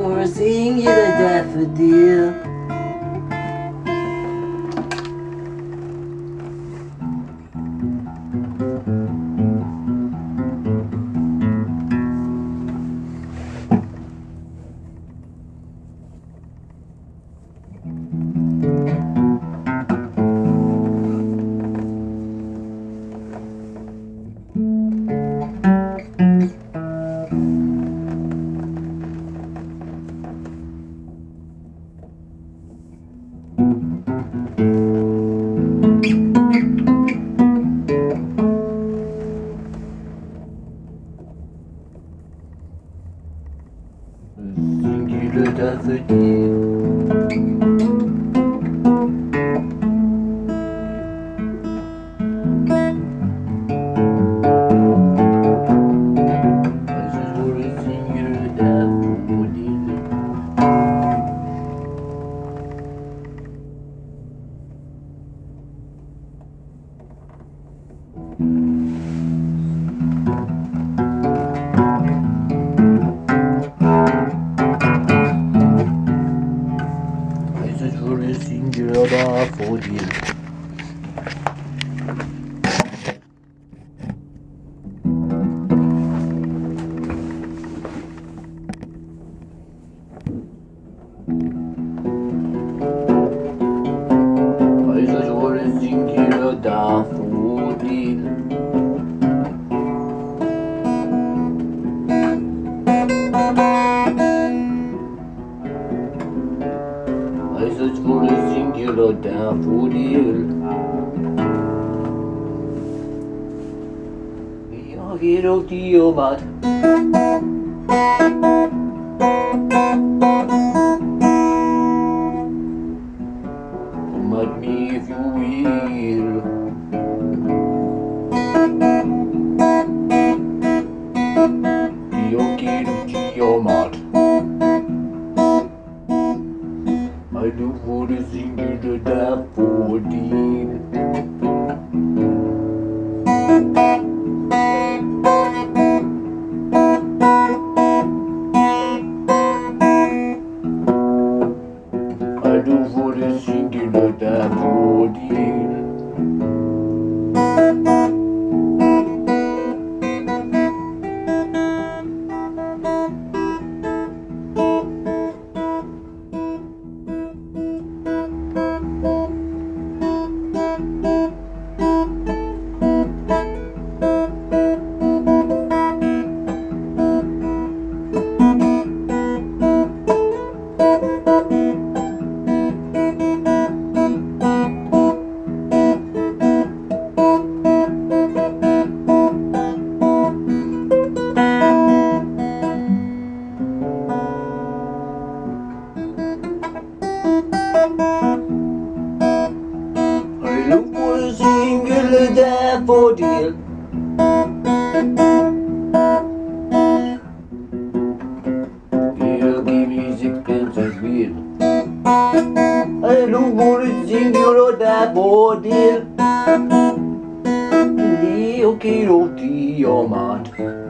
You're a singular daffodil. Daffodil. I said you're a singular daffodil. I said you're a Jobbet. Come at me if you will. Är åt jobbet. I do for a singular daffodil. I Okay roti your. Oh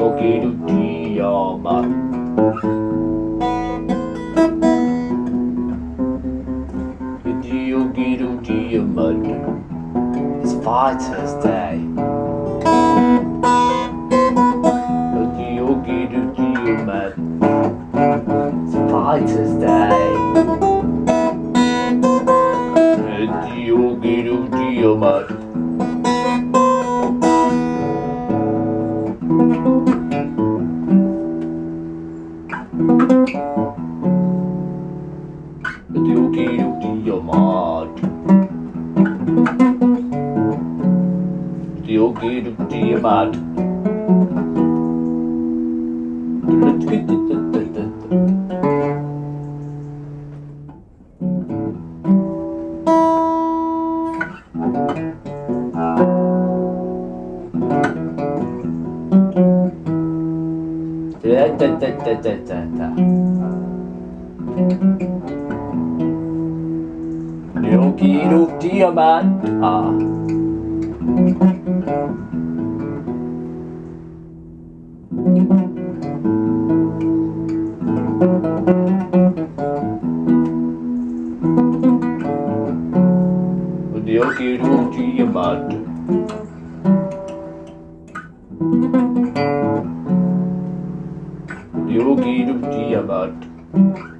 Do Tiamat. Yogi do Tiamat. It's Fighters Day. Yogi do Tiamat. It's Fighters Day. Tiamat. Da, da, da, da, da, da, da. Yogi do Tiamat. Ah. Yogi do Tiamat. Yogi do Tiamat. Yoga da da